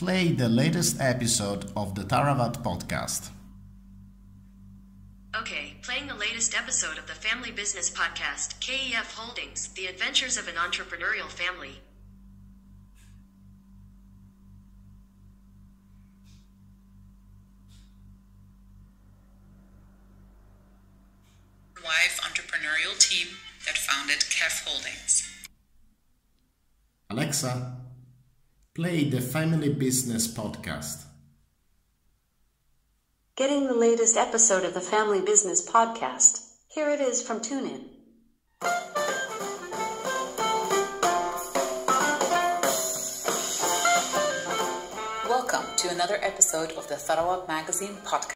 Play the latest episode of the Taravat podcast. Okay, playing the latest episode of the Family Business Podcast, KEF Holdings, The Adventures of an Entrepreneurial Family. wife entrepreneurial team that founded KEF Holdings. Alexa, play the Family Business podcast. Getting the latest episode of the Family Business Podcast. Here it is from TuneIn. Welcome to another episode of the Sarawak Magazine podcast.